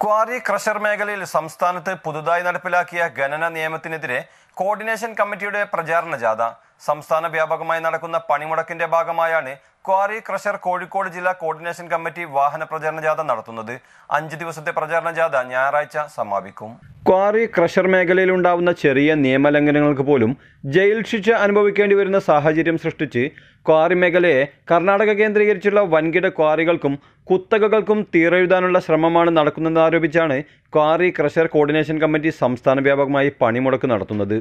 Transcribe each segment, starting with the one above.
Quarry crusher മേഖലയിൽ സംസ്ഥാനത്ത് പുതുതായി നടപ്പിലാക്കിയ ഖനന നിയമത്തിനെതിരെ കോർഡിനേഷൻ കമ്മിറ്റിയുടെ പ്രചാരണ ജാഥ. സംസ്ഥാന വ്യാപകമായി നടക്കുന്ന പണിമുടക്കിന്റെ ഭാഗമായാണ് ക്വാറി ക്രഷർ കോഴിക്കോട് ജില്ലാ കോർഡിനേഷൻ കമ്മിറ്റി വാഹന പ്രചാരണ ജാഥ നടത്തുന്നത് അഞ്ച് ദിവസത്തെ പ്രചാരണ ജാഥ ഞായറാഴ്ച സമാപിക്കും. ക്വാറി ക്രഷർ മേഖലയിൽ ഉണ്ടാവുന്ന ചെറിയ നിയമലംഘനങ്ങൾക്ക് പോലും ജയിൽ ശിക്ഷ അനുഭവിക്കേണ്ടി വരുന്ന സാഹചര്യം സൃഷ്ടിച്ച് ക്വാറി മേഖലയെ കർണാടക കേന്ദ്രീകരിച്ചുള്ള വൻകിട ക്വാറികൾക്കും കുത്തകകൾക്കും തീരെഴുതാനുള്ള ശ്രമമാണ് നടക്കുന്നത് ആരോപിച്ചാണ് ക്വാറി ക്രഷർ കോർഡിനേഷൻ കമ്മിറ്റി സംസ്ഥാന വ്യാപകമായി പണിമുടക്ക് നടത്തുന്നത്.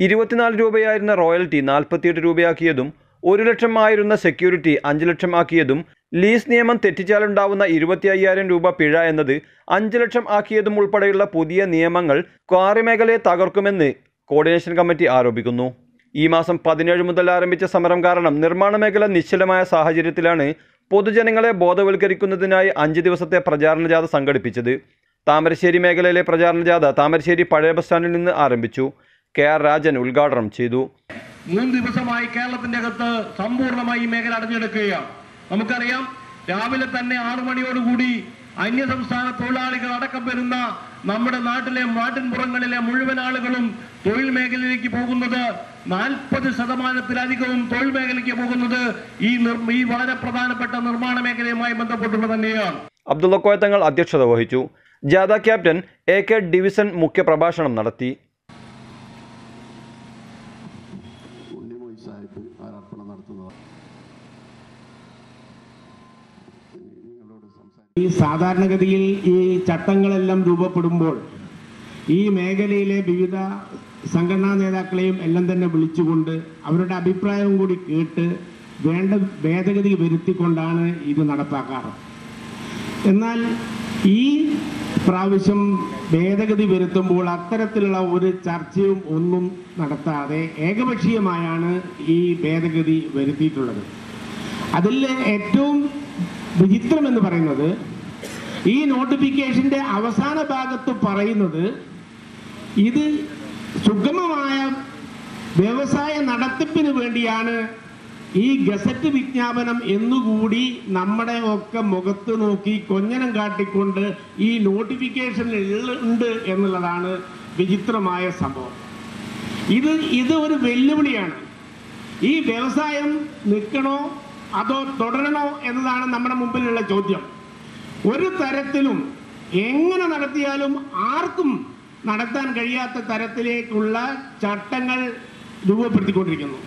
ഇരുപത്തിനാല് രൂപയായിരുന്ന റോയൽറ്റി നാൽപ്പത്തിയെട്ട് രൂപയാക്കിയതും ഒരു ലക്ഷമായിരുന്ന സെക്യൂരിറ്റി അഞ്ച് ലക്ഷമാക്കിയതും ലീസ് നിയമം തെറ്റിച്ചാലുണ്ടാവുന്ന ഇരുപത്തി അയ്യായിരം രൂപ പിഴ എന്നത് അഞ്ച് ലക്ഷം ആക്കിയതും ഉൾപ്പെടെയുള്ള പുതിയ നിയമങ്ങൾ ക്വാറി മേഖലയെ തകർക്കുമെന്ന് കോർഡിനേഷൻ കമ്മിറ്റി ആരോപിക്കുന്നു. ഈ മാസം പതിനേഴ് മുതൽ ആരംഭിച്ച സമരം കാരണം നിർമ്മാണ മേഖല നിശ്ചലമായ സാഹചര്യത്തിലാണ് പൊതുജനങ്ങളെ ബോധവൽക്കരിക്കുന്നതിനായി അഞ്ച് ദിവസത്തെ പ്രചാരണ ജാഥ സംഘടിപ്പിച്ചത്. താമരശ്ശേരി മേഖലയിലെ പ്രചാരണ ജാഥ താമരശ്ശേരി പഴയ ബസ് സ്റ്റാൻഡിൽ നിന്ന് ആരംഭിച്ചു. കെ ആർ രാജൻ ഉദ്ഘാടനം ചെയ്തു. മൂന്ന് ദിവസമായി കേരളത്തിന്റെ അകത്ത് സമ്പൂർണമായി ഈ മേഖല അടഞ്ഞെടുക്കുകയാണ്. നമുക്കറിയാം രാവിലെ തന്നെ ആറു മണിയോടുകൂടി അന്യ സംസ്ഥാന തൊഴിലാളികൾ അടക്കം വരുന്ന നമ്മുടെ നാട്ടിലെ നാട്ടിൻപുറങ്ങളിലെ മുഴുവൻ ആളുകളും തൊഴിൽ മേഖലയിലേക്ക് പോകുന്നത് നാൽപ്പത് ശതമാനത്തിലധികവും തൊഴിൽ മേഖലയ്ക്ക് പോകുന്നത് ഈ ഈ വളരെ പ്രധാനപ്പെട്ട നിർമ്മാണ മേഖലയുമായി ബന്ധപ്പെട്ടുള്ള തന്നെയാണ്. അബ്ദുള്ള കോയത്തങ്ങൾ അധ്യക്ഷത വഹിച്ചു. ജാഥ ക്യാപ്റ്റൻ എ കെ ഡിവിസൺ മുഖ്യപ്രഭാഷണം നടത്തി. ഈ സാധാരണഗതിയിൽ ഈ ചട്ടങ്ങളെല്ലാം രൂപപ്പെടുമ്പോൾ ഈ മേഖലയിലെ വിവിധ സംഘടനാ നേതാക്കളെയും എല്ലാം തന്നെ വിളിച്ചുകൊണ്ട് അവരുടെ അഭിപ്രായവും കൂടി കേട്ട് വേണ്ട ഭേദഗതി വരുത്തിക്കൊണ്ടാണ് ഇത് നടപ്പാക്കാറ്. എന്നാൽ ഈ പ്രാവശ്യം ഭേദഗതി വരുത്തുമ്പോൾ അത്തരത്തിലുള്ള ഒരു ചർച്ചയും ഒന്നും നടത്താതെ ഏകപക്ഷീയമായാണ് ഈ ഭേദഗതി വരുത്തിയിട്ടുള്ളത്. അതിൽ ഏറ്റവും വിചിത്രം എന്ന് പറയുന്നത് ഈ നോട്ടിഫിക്കേഷന്റെ അവസാന ഭാഗത്ത് പറയുന്നത് ഇത് സുഗമമായ വ്യവസായ നടത്തിപ്പിന് വേണ്ടിയാണ് ഈ ഗസറ്റ് വിജ്ഞാപനം എന്നുകൂടി നമ്മുടെ ഒക്കെ മുഖത്ത് നോക്കി കൊഞ്ഞനം കാട്ടിക്കൊണ്ട് ഈ നോട്ടിഫിക്കേഷൻ ഉണ്ട് എന്നുള്ളതാണ് വിചിത്രമായ സംഭവം. ഇത് ഇത് ഒരു വെല്ലുവിളിയാണ്. ഈ വ്യവസായം നിൽക്കണോ അതോ തുടരണോ എന്നതാണ് നമ്മുടെ മുമ്പിലുള്ള ചോദ്യം. ഒരു തരത്തിലും എങ്ങനെ നടത്തിയാലും ആർക്കും നടത്താൻ കഴിയാത്ത തരത്തിലേക്കുള്ള ചട്ടങ്ങൾ രൂപപ്പെടുത്തിക്കൊണ്ടിരിക്കുന്നു.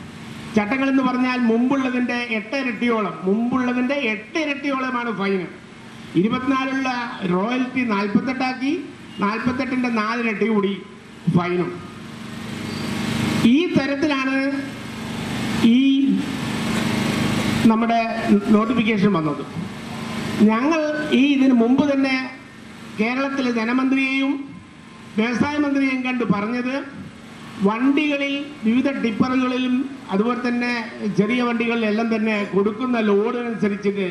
ചട്ടങ്ങൾ എന്ന് പറഞ്ഞാൽ മുമ്പുള്ളതിന്റെ എട്ടരട്ടിയോളം മുമ്പുള്ളതിന്റെ എട്ടരട്ടിയോളമാണ് ഫൈന്. ഇരുപത്തിനാലുള്ള റോയൽറ്റി നാൽപ്പത്തെട്ടാക്കി നാൽപ്പത്തെട്ടിന്റെ നാലിരട്ടി കൂടി ഫൈനും. ഈ തരത്തിലാണ് ഈ നമ്മുടെ നോട്ടിഫിക്കേഷൻ വന്നത്. ഞങ്ങൾ ഈ ഇതിന് മുമ്പ് തന്നെ കേരളത്തിലെ ധനമന്ത്രിയെയും വ്യവസായ മന്ത്രിയെയും കണ്ട് പറഞ്ഞത് വണ്ടികളിൽ വിവിധ ടിപ്പറുകളിലും അതുപോലെ തന്നെ ചെറിയ വണ്ടികളിലെല്ലാം തന്നെ കൊടുക്കുന്ന ലോഡിനനുസരിച്ചിട്ട്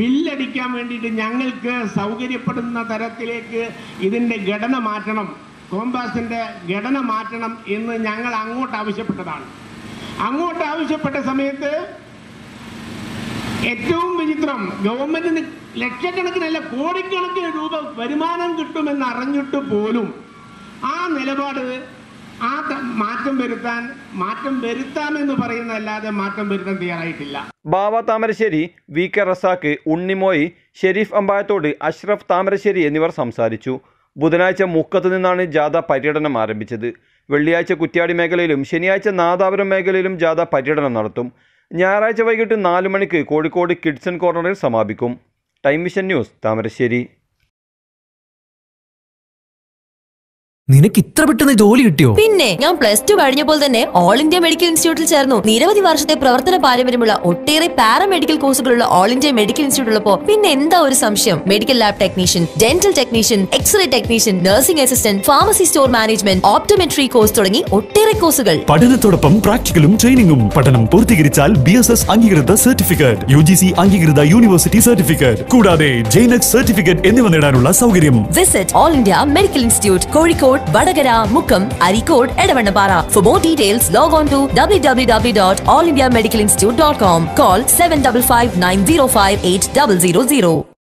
ബില്ലടിക്കാൻ വേണ്ടിയിട്ട് ഞങ്ങൾക്ക് സൗകര്യപ്പെടുന്ന തരത്തിലേക്ക് ഇതിന്റെ ഘടന മാറ്റണം കോമ്പാസിന്റെ ഘടന മാറ്റണം എന്ന് ഞങ്ങൾ അങ്ങോട്ട് ആവശ്യപ്പെട്ടതാണ്. അങ്ങോട്ട് ആവശ്യപ്പെട്ട സമയത്ത് ഏറ്റവും വിചിത്രം. ഗവൺമെന്റിന് ലക്ഷക്കണക്കിനല്ല കോടിക്കണക്കിന് രൂപ വരുമാനം കിട്ടുമെന്ന് അറിഞ്ഞിട്ട് പോലും ആ നിലപാട് ആ മാറ്റം വരുത്താൻ മാറ്റം വരുത്താമെന്ന് പറയുന്നതല്ലാതെ മാറ്റം വരുത്താൻ തയ്യാറായിട്ടില്ല. ബാവ താമരശ്ശേരി വി കെ റസാക്ക് ഉണ്ണിമോയി ഷെരീഫ് അമ്പായത്തോട് അഷ്റഫ് താമരശ്ശേരി എന്നിവർ സംസാരിച്ചു. ബുധനാഴ്ച മുക്കത്ത് നിന്നാണ് ജാഥ പര്യടനം ആരംഭിച്ചത്. വെള്ളിയാഴ്ച കുറ്റ്യാടി മേഖലയിലും ശനിയാഴ്ച നാദാപുരം മേഖലയിലും ജാഥ പര്യടനം നടത്തും. ഞായറാഴ്ച വൈകിട്ട് നാല് മണിക്ക് കോഴിക്കോട് കിഡ്സൺ കോർണറിൽ സമാപിക്കും. Time mission news Thamarassery. നിനക്ക് ഇത്ര പെട്ടെന്ന് ജോലി കിട്ടിയോ? പിന്നെ ഞാൻ പ്ലസ് ടു കഴിഞ്ഞപ്പോൾ തന്നെ ഓൾ ഇന്ത്യ മെഡിക്കൽ ഇൻസ്റ്റിറ്റ്യൂട്ടിൽ ചേർന്നു. നിരവധി വർഷത്തെ പ്രവർത്തന പാരമ്പര്യമുള്ള ഒട്ടേറെ പാരാമെഡിക്കൽ കോഴ്സുകളുള്ള ഓൾ ഇന്ത്യ മെഡിക്കൽ ഇൻസ്റ്റിറ്റ്യൂട്ട് ഉള്ളപ്പോ പിന്നെ എന്താ ഒരു സംശയം? Medical lab technician dental technician x-ray technician nursing assistant pharmacy store management optometry course തുടങ്ങി ഒട്ടേറെ കോഴ്സുകൾ പഠനത്തോടൊപ്പം പ്രാക്ടിക്കലും ട്രെയിനിങ്ങും പഠനം പൂർത്തീകരിച്ചാൽ ബി എസ് എസ് അംഗീകൃത സർട്ടിഫിക്കറ്റ് യു ജി സി അംഗീകൃത യൂണിവേഴ്സിറ്റി സർട്ടിഫിക്കറ്റ് കൂടാതെ ജെയ്നക് സർട്ടിഫിക്കറ്റ് എന്നിവ നേടാനുള്ള സൗകര്യം. Visit all India medical institute Kozhikode. Road, Vadagara, Mukkam, Arikode, Edavanapara. For more details, log on to www.allindiamedicalinstitute.com. Call 755 905 8000.